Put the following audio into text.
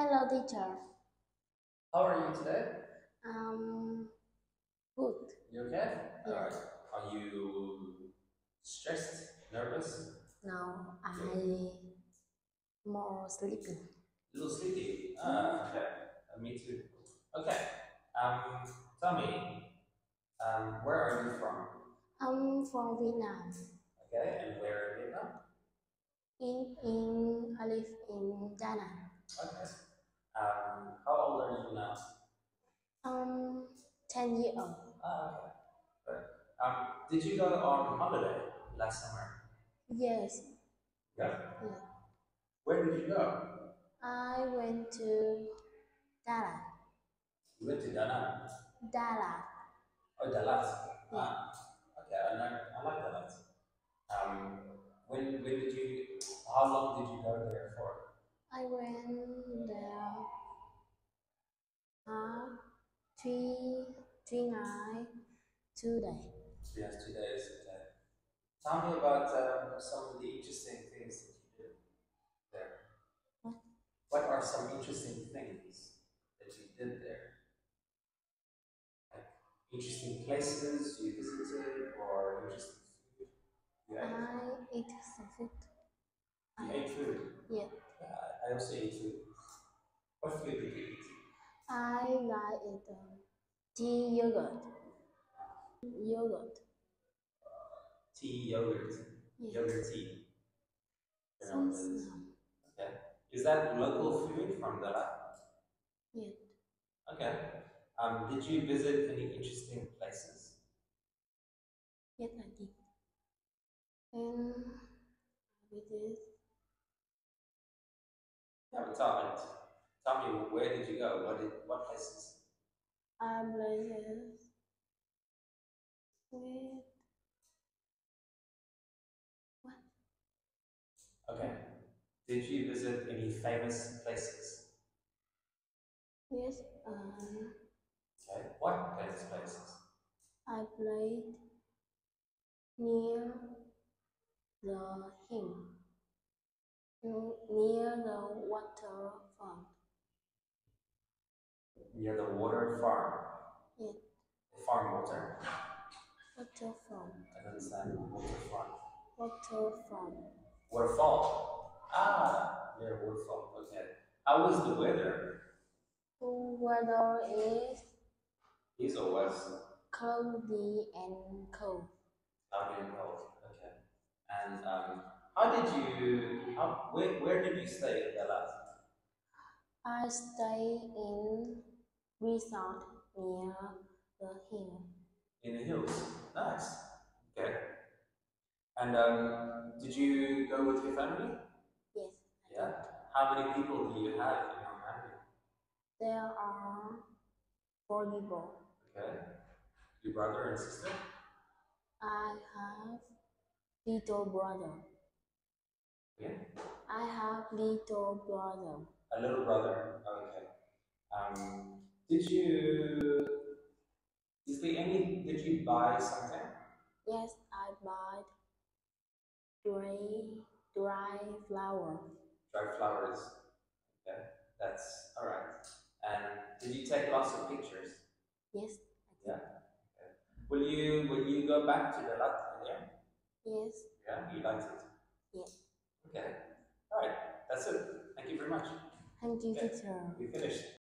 Hello, teacher. How are you today? Um, good. You okay? Yeah. Alright. Are you stressed, nervous, No, I more sleepy. a little sleepy? Ah, okay. Uh, me too. Okay. Um, tell me, um, where are you from? I'm from Vietnam. Okay, and where in Vietnam? In in I live in Nang. Okay. Um, how old are you now? Um, ten years old. Ah, okay. Good. Um, did you go on holiday last summer? Yes. Yeah. Yeah. Where did you go? I went to Da Nang. You went to Da Nang. Da Nang. Oh, Dalat. Ah, okay. I like I like Dalat. Um, when when did you? How long did you go there for? I went there. Uh, three three nights, two days. Yes, two days. Tell me about um, some of the interesting things that you did there. What? What are some interesting things that you did there? Like interesting places you visited or interesting food you ate? I ate some food. You I, ate food. yeah. Yeah, I also ate food. What food did you eat? I like it um, tea yogurt. Yogurt. Tea, yogurt, Yeah. yogurt tea. You know what Since that is? now. Okay. Is that local food from Dalat? Yeah. Okay. Um, did you visit any interesting places? Yes, I did. And with this, Yeah, but tell me. Tell me where did you go? What did what places? I played with what? Okay. Did you visit any famous places? Yes, um, Okay. What famous places? I played near the n- near the water front. Near the water farm. Yeah, The farm water. water front, I don't understand. Water farm. water front. Waterfall. Ah, near waterfall. Okay. How was the weather? The weather is East or west? cloudy and cold. Cloudy and cold. Okay. And um, how did you? How where where did you stay in Dalat? I stay in resort near the hill. In the hills. Nice. Okay. And um, did you go with your family? Yes, Yeah. How many people do you have in your family? there are four people. Okay. Your brother and sister? I have little brother. Yeah. I have little brother. A little brother. Okay. Did you? Is there any? Did you buy something? Yes, I bought dry, dry flower. Dried flowers. Okay. That's all right. And did you take lots of pictures? Yes, Yeah. Okay. Will you? Will you go back to the again? yes, Yeah. You liked it. Yeah. Okay. All right. That's it. Thank you very much. thank you, Okay. teacher. We finished.